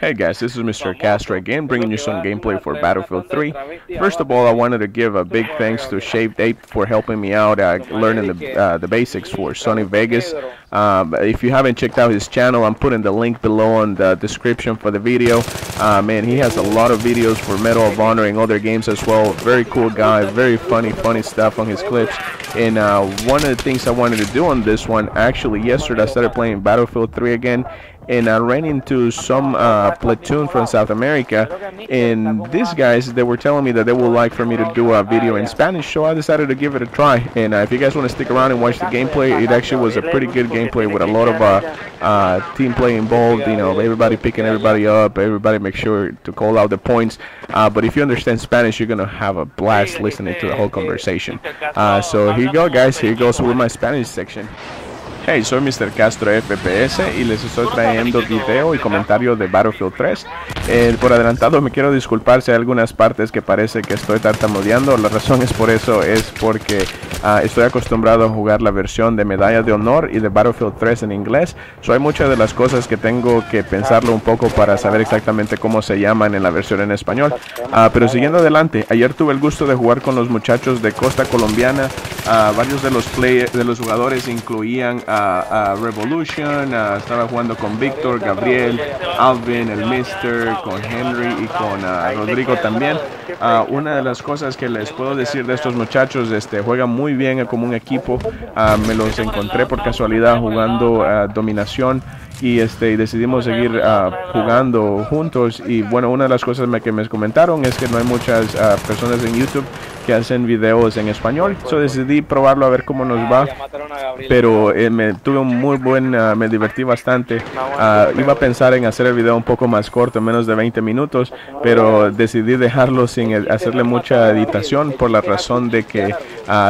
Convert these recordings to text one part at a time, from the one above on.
Hey guys, this is Mr. Castro again, bringing you some gameplay for Battlefield 3. First of all, I wanted to give a big thanks to Shaved Ape for helping me out uh, learning the, uh, the basics for Sony Vegas. Um, if you haven't checked out his channel, I'm putting the link below in the description for the video. Uh, man, he has a lot of videos for Medal of Honor and other games as well. Very cool guy, very funny, funny stuff on his clips. And uh, one of the things I wanted to do on this one, actually yesterday I started playing Battlefield 3 again and I ran into some uh, platoon from South America, and these guys they were telling me that they would like for me to do a video in Spanish, so I decided to give it a try. And uh, if you guys want to stick around and watch the gameplay, it actually was a pretty good gameplay with a lot of uh, uh, team play involved. You know, everybody picking everybody up, everybody make sure to call out the points. Uh, but if you understand Spanish, you're gonna have a blast listening to the whole conversation. Uh, so here you go, guys. Here goes with my Spanish section. Hey, soy Mr. Castro FPS y les estoy trayendo video y comentario de Battlefield 3. Eh, por adelantado me quiero disculpar si hay algunas partes que parece que estoy tartamudeando. La razón es por eso, es porque uh, estoy acostumbrado a jugar la versión de Medalla de Honor y de Battlefield 3 en inglés. So, hay muchas de las cosas que tengo que pensarlo un poco para saber exactamente cómo se llaman en la versión en español. Uh, pero siguiendo adelante, ayer tuve el gusto de jugar con los muchachos de Costa Colombiana. Uh, varios de los, play de los jugadores incluían a, Revolution, estaba jugando con Víctor, Gabriel, Alvin, el Mister, con Henry y con Rodrigo también. una de las cosas que les puedo decir de estos muchachos, este, juegan muy bien como un equipo. me los encontré por casualidad jugando dominación y este decidimos seguir jugando juntos y bueno una de las cosas que me comentaron es que no hay muchas personas en YouTube que hacen videos en español. So decidí probarlo a ver cómo nos va. Pero eh, me tuve un muy buen me divertí bastante. Iba a pensar en hacer el video un poco más corto menos de 20 minutos pero decidí dejarlo sin hacerle mucha editación por la razón de que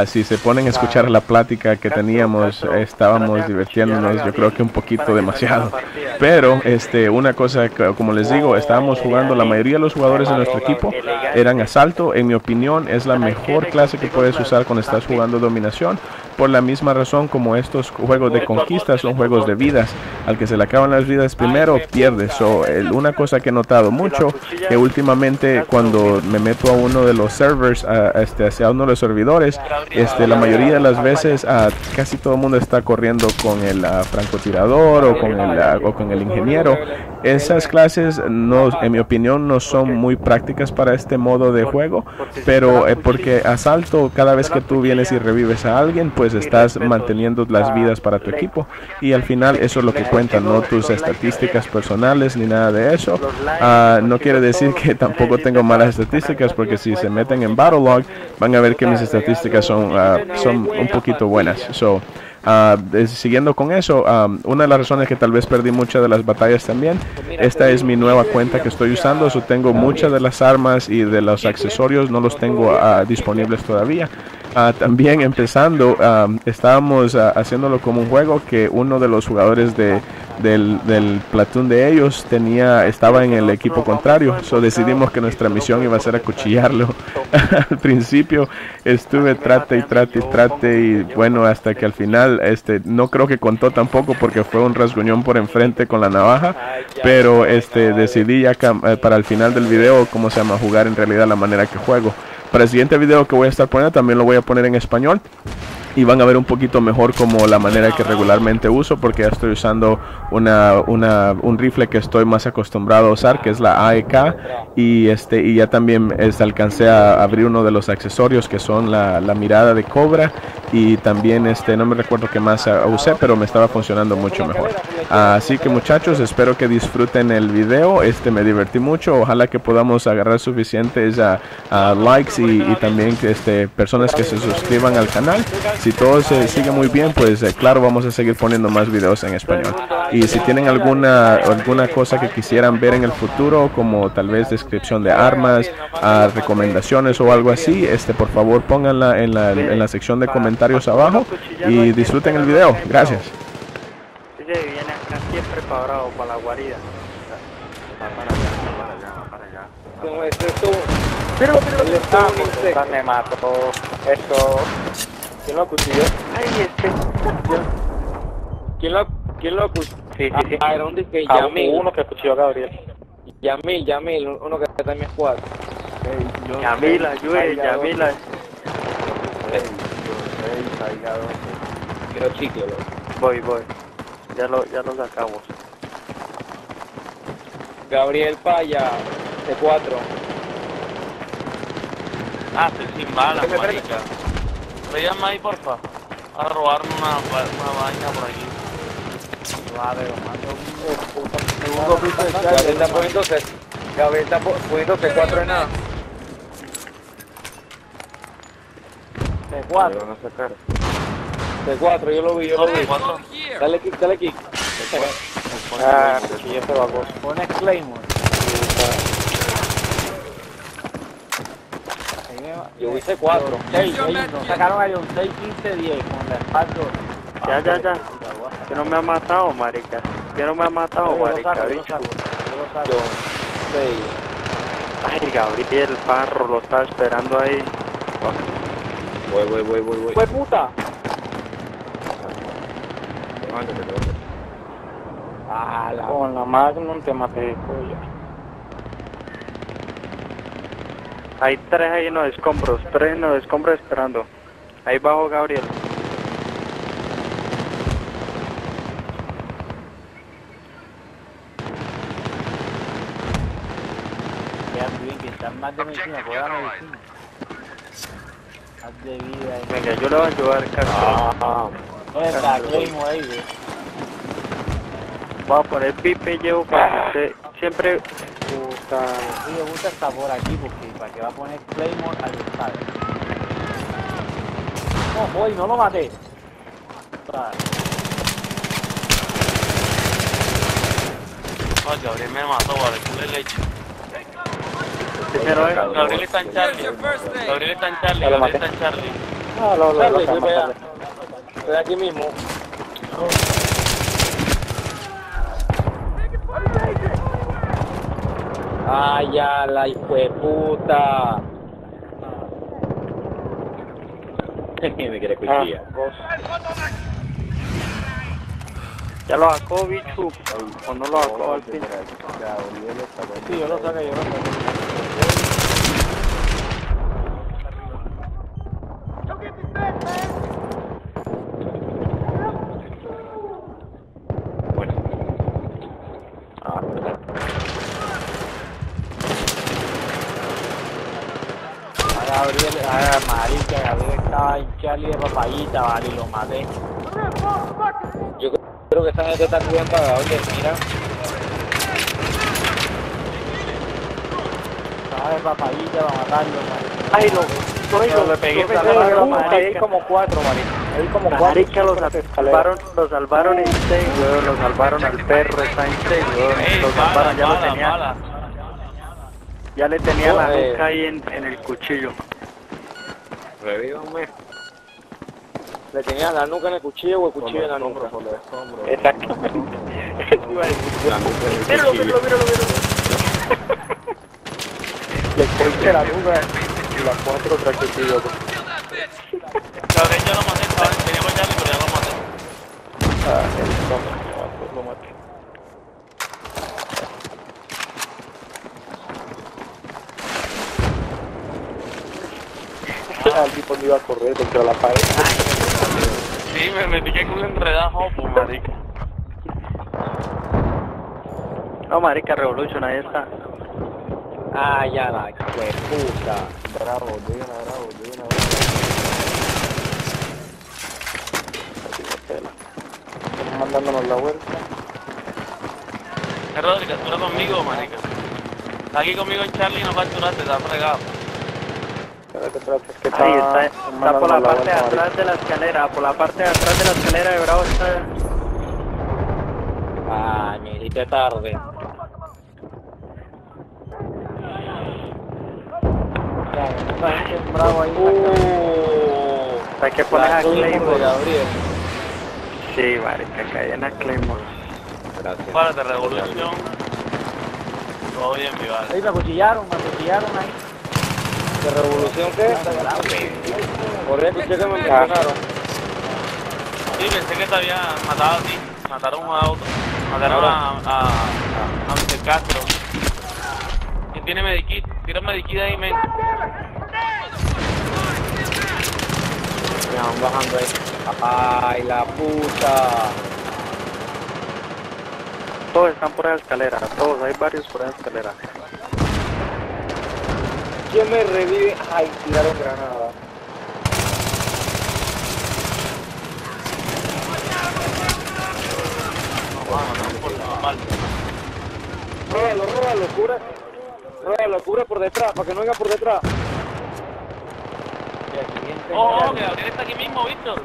si se ponen a escuchar la plática que teníamos estábamos divirtiéndonos yo creo que un poquito demasiado. Pero este, una cosa, como les digo, estábamos jugando, la mayoría de los jugadores de nuestro equipo eran asalto. En mi opinión, es la mejor clase que puedes usar cuando estás jugando dominación por la misma razón como estos juegos de conquista son juegos de vidas. Al que se le acaban las vidas primero, pierde. So, una cosa que he notado mucho, que últimamente cuando me meto a uno de los servers, a, este, hacia uno de los servidores, este, la mayoría de las veces casi todo el mundo está corriendo con el francotirador o con el, o con el ingeniero. Esas clases, no, en mi opinión, no son muy prácticas para este modo de juego, pero eh, porque asalto, cada vez que tú vienes y revives a alguien, pues pues estás manteniendo las vidas para tu equipo y al final eso es lo que cuenta, no tus estadísticas personales ni nada de eso. Ah, no quiere decir que tampoco tengo malas estadísticas porque si se meten en Battlelog van a ver que mis estadísticas son, ah, son un poquito buenas. So, Uh, siguiendo con eso, una de las razones que tal vez perdí muchas de las batallas también, esta es mi nueva cuenta que estoy usando, eso tengo muchas de las armas y de los accesorios, no los tengo disponibles todavía. Ah, también empezando, estábamos ah, haciéndolo como un juego que uno de los jugadores de, del, del platoon de ellos tenía estaba en el equipo contrario. So decidimos que nuestra misión iba a ser acuchillarlo. al principio estuve trate y trate y trate y bueno, hasta que al final este no creo que contó tampoco porque fue un rasguñón por enfrente con la navaja, pero este decidí ya eh, para el final del video cómo se llama jugar en realidad la manera que juego. Para el siguiente video que voy a estar poniendo también lo voy a poner en español y van a ver un poquito mejor como la manera que regularmente uso porque ya estoy usando una, una, un rifle que estoy más acostumbrado a usar que es la AEK y este y ya también es, alcancé a abrir uno de los accesorios que son la, la, mirada de cobra y también este no me recuerdo qué más usé pero me estaba funcionando mucho mejor. Así que muchachos espero que disfruten el video este me divertí mucho ojalá que podamos agarrar suficientes a, likes y, y, también este personas que se suscriban al canal si todo se sigue muy bien, pues eh, claro, vamos a seguir poniendo más videos en español. Y si tienen alguna alguna cosa que quisieran ver en el futuro, como tal vez descripción de armas, uh, recomendaciones o algo así, este por favor pónganla en la, en la sección de comentarios abajo y disfruten el video. Gracias. Pero, pero, me mato. Esto. ¿Quién lo acuchilló? Ay, este. ¿Quién lo, quién lo acuchilló? Sí, sí, sí. ¿A dónde que llame? uno que acuchilló a Gabriel. Yamil, Yamil, uno que está en mi squad. Yamil, ayude, Yamil. Quiero chicle, loco. Voy, voy. Ya lo, ya lo sacamos. Gabriel Paya, C4. Ah, estoy sin balas, ¿Qué me marica. ¿Me llama ahí, porfa? A robarme una, una vaina por aquí. Segundo piso de Gabriel está poniendo C. Gabriel está po- poniendo C4 en nada. C4. C4, yo lo vi, yo lo vi. Cuatro. Dale kick, dale kick. Ah, sí, ya se va cosa. Pone Claymore. Vi C4. 6, ellos sacaron ahí un 6, 15, 10 con la espalda. Ya, ya, ya. Que no me ha matado, marica. Que no me ha matado, marica, yo lo bicho. saco, yo lo saco. Yo, 6. Ay, Gabriel Parro lo estaba esperando ahí. Voy, voy, voy, voy, voy. ¡Fue puta! Ah, la... Con la Magnum te maté, coño. Hay tres ahí en los escombros, tres en los escombros esperando. Ahí bajo Gabriel. Más de medicina, cojan medicina. Haz de vida ahí. Venga, yo le voy a ayudar, Castro. Ah, ¿Dónde está? Ahí, güey. Voy a poner pipe y llevo para que usted siempre... puta. Sí, me gusta está por aquí porque para que va a poner Claymore al estado. No, voy, no lo maté. Ay, Gabriel me mató, vale, culo de leche. Es... Gabriel está en Charlie. Gabriel está en Charlie, Gabriel está en Charlie. Ah, lo, lo, Charlie, lo. Ay, ya, la hijo de puta. Me quiere cuchillar. ¿Ya lo sacó, bicho? ¿O no lo sacó al fin? Sí, yo lo saqué, yo lo saqué. Gabriel, a marica, Gabriel estaba en Charlie de papayita, vale, y lo maté. Yo creo que esta gente está bien pagada. Oye, mira. Estaba de papayita para matarlo, marica. Ay, lo... Ay, Pero le pegué lo- lo- lo- marica. Como cuatro, marica. Hay como cuatro. Marica, lo salvaron, lo salvaron en seis, weón, lo salvaron al perro, está en seis, weón, lo salvaron, ya lo bala, tenía, bala. Ya le tenía la nuca ahí en, en el cuchillo. Revívame. Le tenía la nuca en el cuchillo o el cuchillo en la nuca. Exactamente. Míralo, míralo, míralo, míralo. Le corté la nuca y las cuatro tras cuchillo. Gabriel ya lo maté, estaba tenía para Charlie, pero ya lo maté. Ah, el no, lo maté. No iba a correr contra la pared. Sí, me, me piqué con un enredajo, pues, marica. No, marica, Revolution, ahí está. Ah, ya la de puta. Bravo, una, bravo, una, bravo. Estamos mandándonos la vuelta. Eh, Rodri, captura conmigo, marica. Está aquí conmigo en Charlie y no capturaste, está fregado. Ahí está, por la parte de atrás de la escalera, por la parte de atrás de la escalera de Bravo está... Ah, me hiciste tarde. Bravo ahí. Uh, Hay que poner a la Claymore. Gabriel. Sí, marica, caen a Claymore. Gracias. Párate, revolución. Todo bien, mi vale. Ahí me acuchillaron, me acuchillaron ahí. ¿De revolución qué? Por eso que me mencionaron. Sí, pensé que te había matado a ti. Mataron a otro. Mataron a, a, a Mr. Castro. Tiene medikit. Tira medikit ahí, men. Me van bajando ahí. Ay, la puta. Todos están por la escalera, todos, hay varios por la escalera. ¿Quién me revive? Ay, tiraron granada. Róbalo, róbalo, cura. Róbalo, cura por detrás, para que no venga por detrás. Oh, oh, que Gabriel está aquí mismo, Víctor.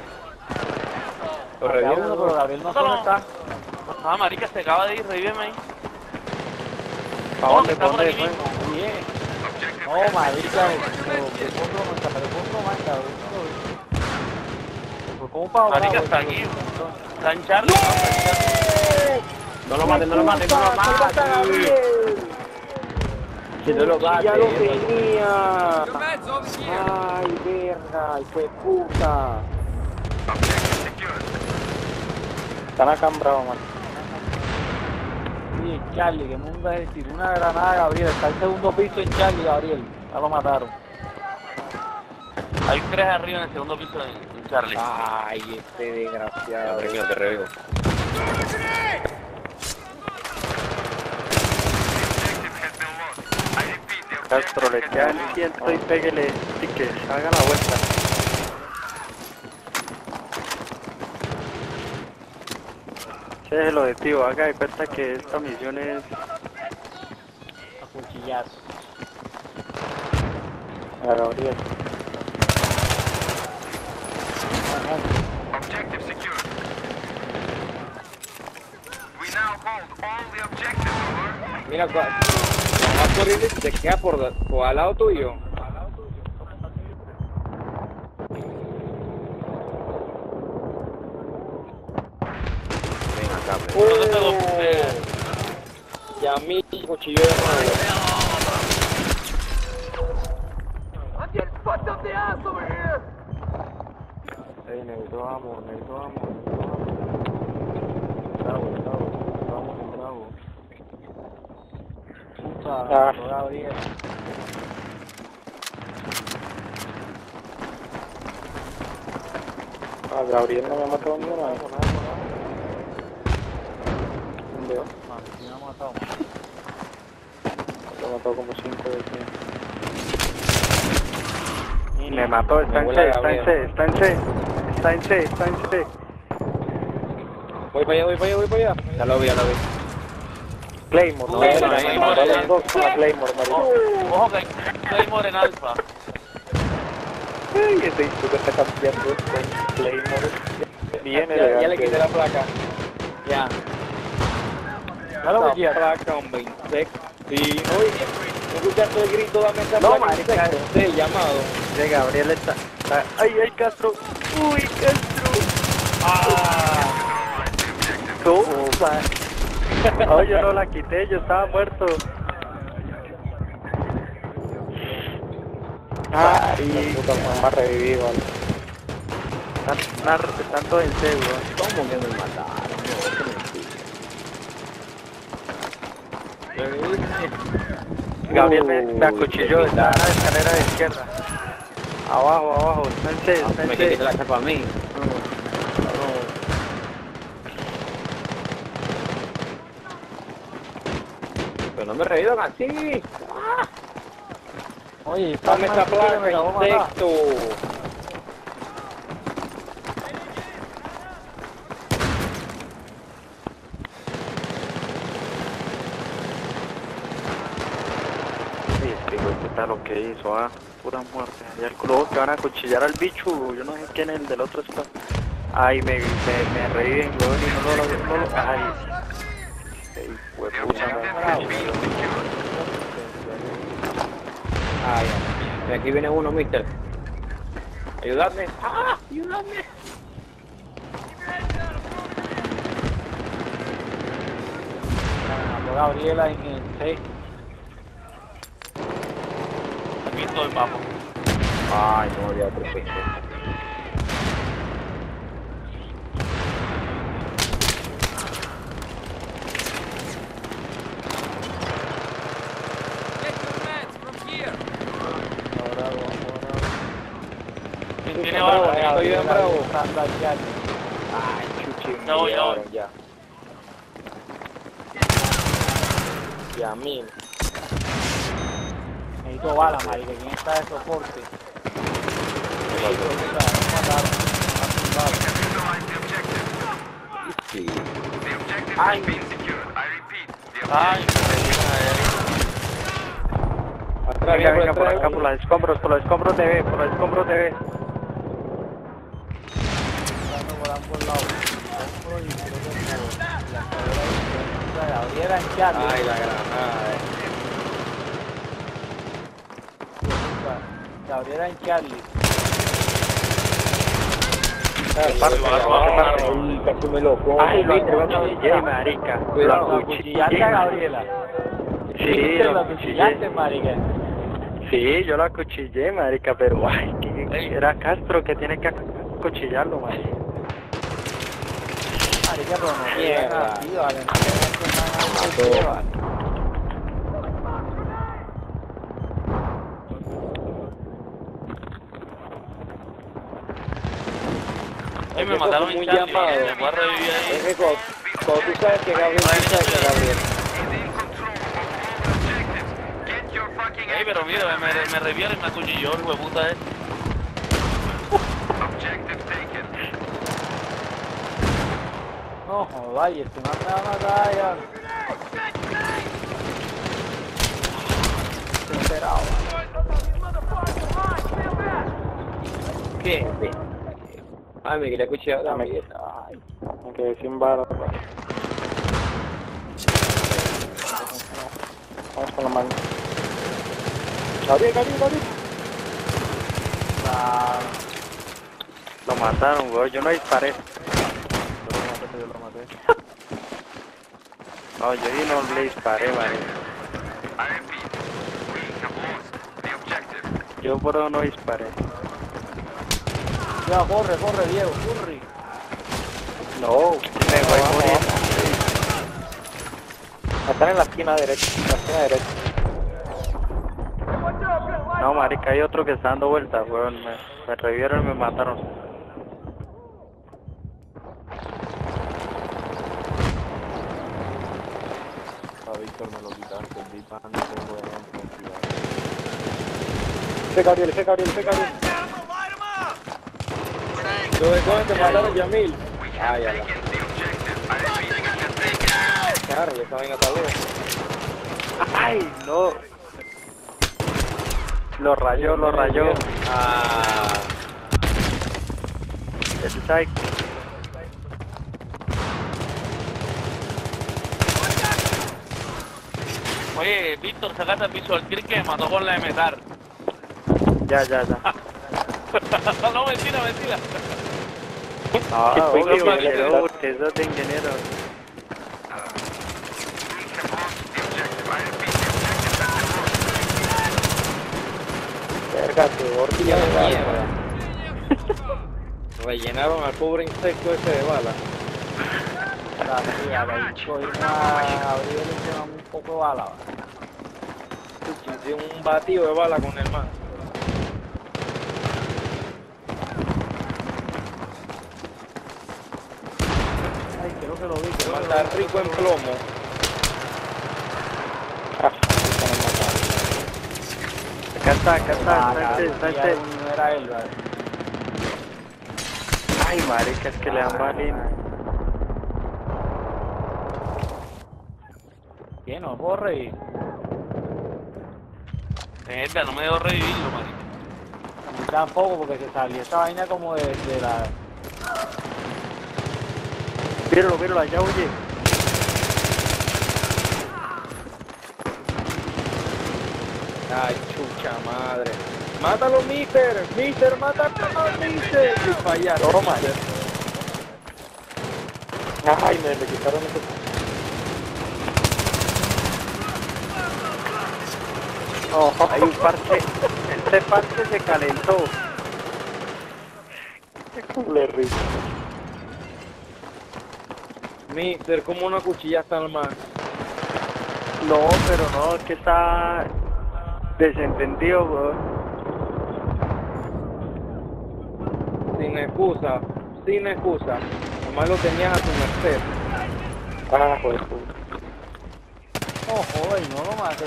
Lo uno, pero Gabriel no dónde está. Ah, marica, se acaba de ir, revíveme ahí. ¿Para Oh, dónde? por ¿Dónde aquí fue? mismo. Bien. No, marica, está, pero fondo más cabrón. Pues cómo para Marica, está aquí. Charlie. No lo maten, no lo maten, no lo maten. Que no lo maten. Ya lo tenía. Ay, verga, hijo de puta. Están acambrados, man. Sí, Charlie, que mundo es decir, una granada, Gabriel, está el segundo piso en Charlie, Gabriel, ya lo mataron. Hay tres arriba en el segundo piso en Charlie. Ay, este desgraciado. Tranquilo, te revivo. Castro, le queda el ciento y péguele y que haga la vuelta. Ese es el objetivo, haga de cuenta que esta misión es A cuchillazo. a Gabriel. Mira, cua- va corriendo y se queda por, por al lado tuyo. Venga acá, ¿Dónde te lo puse? Y a mí, cuchillo de nuevo. Ey, necesito amor, necesito amor. Bravo, bravo, vamos, bravo. Puta, Ah. Gabriel. Ah, Gabriel no me ha matado ni una sí me ha matado. Me ha matado como cinco veces. Y me mató, está en C, está en. C, está en C. Está en C, está en C. Voy para allá, voy para allá, voy para allá. Ya lo vi, ya lo vi. Claymore, No, Claymore. Ojo, que Claymore en alfa. Ay, ese hijo que está cambiando con Claymore. Bien Ya, ya le quité la placa. Ya. Esa voy a placa, hombre, insecto. Sí, oye, ¿no escuchaste el grito? Dame esa No, placa, marica. insecto. Sí, llamado. De Gabriel está, está- Ay, ay, Castro. Uy, Castro. Ah. Yo no la quité, yo estaba muerto. Ay, puta, revivir, vale. Están, todos en weón. ¿Cómo que me mataron? Gabriel me, me acuchilló, está en la escalera de izquierda. Abajo, abajo, está en C, está en Me C. quité la chapa a mí. Pero no me he reído así. Oye, placa, me acabó de matar. insecto. Sí, puta lo que hizo, ah, pura muerte. Ya el luego que van a cuchillar al bicho, yo no sé quién es el del otro está. Ay, me, me, me reviven, weón, y no lo, no ay. Hijo de puta, me- Ay, ay. aquí viene uno, mister. Ayudadme. ¡Ah! ¡Ayudadme! Gabriela en el 6. todo el mapa. Ay, no había otro pinche. Tiene bravo, estoy bravo. Ay, chuchi, no, no. Ya. Ya, mil. Necesito balas, marica. ¿Quién está de soporte? Sí. Ay, Ay, Atrás, Venga, venga, por acá, por los escombros, por los escombros de B, por los escombros de B. Dando volando por lado. Hombro y creo que por la cadera de la Gabriela en Charlie. Ay, la granada. eh. Gabriela en Charlie. La casi me lo como. Ay, lo marica. Lo Acuchillaste a Gabriela. Sí, lo acuchillaste, marica. Sí, yo lo acuchillé, marica, pero ay, que era Castro que tiene que acuchillarlo, marica. Marica, pero no Mierda. llegan así, vale. No llegan con nada de Ay, me mataron Charlie. llamado. Me voy a revivir ahí. Es que cuando, cuando tú sabes que Gabriel, tú sabes que Gabriel. Ey, pero mira, me, me revivieron y me acuchilló el hueputa este. No, joder, y el que más me va a matar ya. Desesperado. ¿Qué? Ay, me quería escuchar a Dame. Gabriel. Ay. Me quedé sin balas. Vamos con la mano. Gabriel, Gabriel, Gabriel. La... Lo mataron, weón. Yo no disparé. No, yo ahí no le disparé, marica. Yo por eso no disparé. Ya, corre, corre, Diego, corre. No, me voy a morir. Están en la esquina derecha, en la esquina derecha. No, marica, hay otro que está dando vueltas, weón. Me, me revivieron y me mataron. Ese Gabriel, ese Gabriel, ese Gabriel. ¿Dónde, dónde te mataron, Yamil? Ay, ala. Claro, ya hasta luego. ¡Ay, no! Lo rayó, lo rayó. Ah. Ese sabe- Oye, Víctor, sacate el piso al que me mató con la de metal. Ya, ya, ya. no, mentira, mentira. Ah, Qué obvio, ingeniero, usted de ingeniero. Verga, qué de mierda. Rellenaron al pobre insecto ese de bala. La tía, le cogimos a Gabriel y le un poco de bala. Hicieron un batido de bala con el man. Ay, creo que lo vi, creo que lo Está rico en plomo. Acá está, acá está, Ah, está este, está este. no era él, ¿vale? Ay, marica, es que le dan balín. ¿Quién no corre? Neta, no me dejó revivirlo, marica. A mí tampoco, porque se salió esta vaina como de, de la... Míralo, míralo, allá huye. Ay, chucha madre. Mátalo, mister. Mister, mátalo, mister. Y fallaron. Toma. Ay, me quitaron ese. No, hay un parche. Este parche se calentó. Qué culerri. Mister, como una cuchilla hasta el man. No, pero no, es que está desentendido, weón. Sin excusa, sin excusa. Nomás lo tenías a tu merced. Ah, joder. No, joder, no lo maté.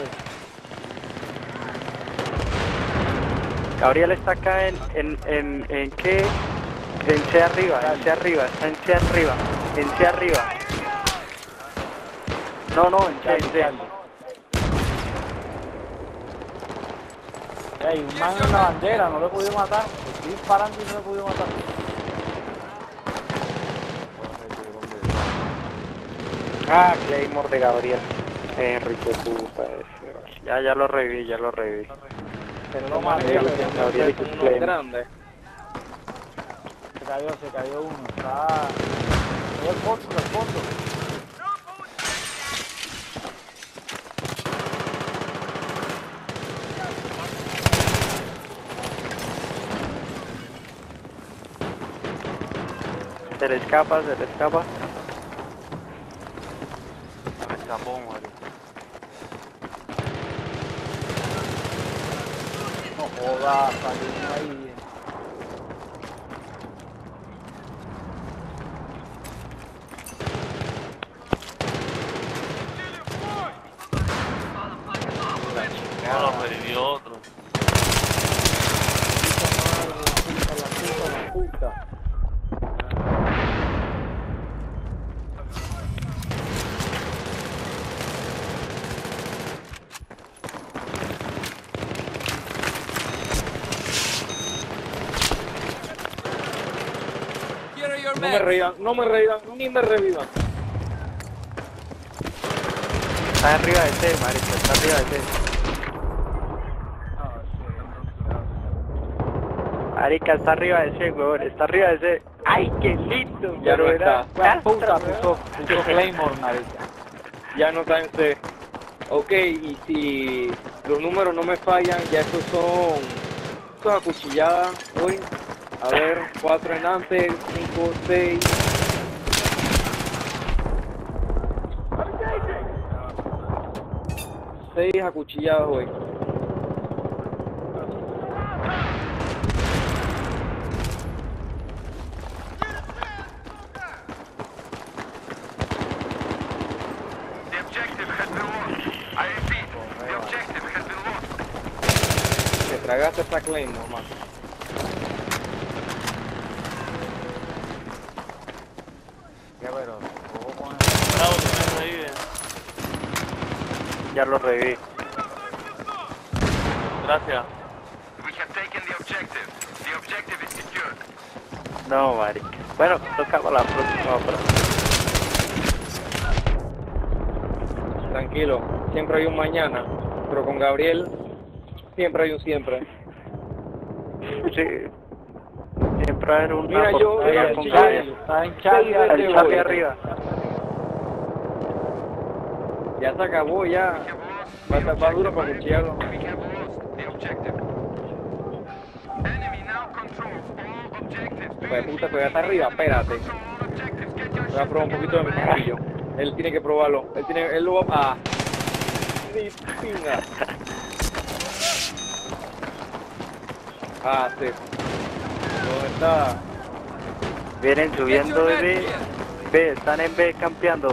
Gabriel está acá en, en, en, en qué? En C arriba, en C arriba, está en C arriba, en C arriba. No, no, en C, en C. Ey, un man en la bandera, no lo he podido matar. Estoy disparando y no lo he podido matar. Ah, Claymore de Gabriel. Enrique puta ese. Ya, ya lo reví, ya lo reví. Pero No maté. Gabriel, y unos Clay. grandes. Se cayó, se cayó uno. Está... El fondo, el fondo. Se le escapa, se le escapa. Me escapó, marico. No jodas, salió ahí. Reían, no me reían, ni me revivan. Está arriba de C, marica, está arriba de C. Marica, está arriba de C, huevón, está arriba de C. ¡Ay, qué lindo! Ya no está. era- puta puso, puso Claymore, marica. Ya no está en C. Ok, y si los números no me fallan, ya estos son, son acuchilladas hoy. A ver, cuatro en antes, cinco, seis. Seis acuchilladas hoy. The objective has been lost. I repeat, the objective has been lost. Te tragaste esta Claymore, man. Ya, pero, ojo con el... Bravo, que me revive. Ya lo reví. Gracias. We have taken the objective. The objective is secured. No, marica. Bueno, tocamos la próxima, pero... Tranquilo, siempre hay un mañana. Pero con Gabriel, siempre hay un siempre. Sí. Siempre haber una Mira, yo- oportunidad yo- con yo- Gabriel. Está en voy. arriba. Ya se acabó, ya. Va a estar más duro para cuchillarlo. We have lost the objective. Enemy now controls all objectives. Do Hijo de you puta, todavía está arriba, espérate. Voy a probar un poquito de mi cuchillo. Él tiene que probarlo. Él tiene, él lo va a... Ah. Ni pinga. Ah, sí. ¿Dónde está? Vienen subiendo de B. B, están en B campeando.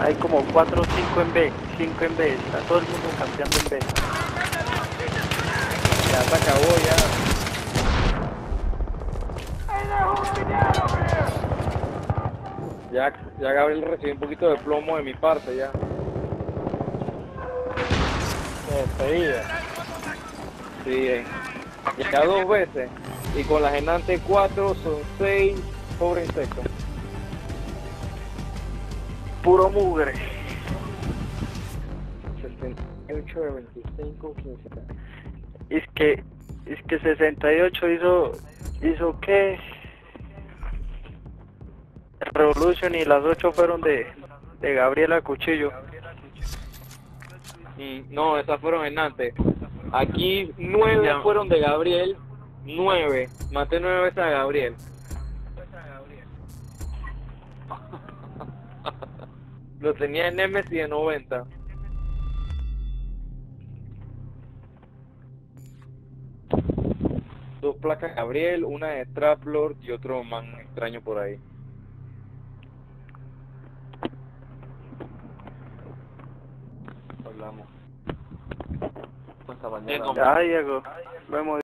Hay como 4 o 5 en B. 5 en B. Está todo el mundo campeando en B. Ya se acabó, ya. Ya, ya Gabriel recibió un poquito de plomo de mi parte, ya. Despedida. Sí, eh. Ya dos veces. Y con las enantes cuatro son seis pobre insecto. Puro mugre. 68 de 25, 15. Es que, es que 68 hizo, hizo qué? Revolution y las 8 fueron de, de Gabriela Cuchillo. Mm, no, esas fueron enantes. Aquí nueve Ya. fueron de Gabriel. Nueve. Maté nueve veces a Gabriel. Lo tenía en Nemesis de 90. dos placas Gabriel, una de Traplord y otro man extraño por ahí. Hablamos. Hasta mañana. Ya, Diego. Vemos.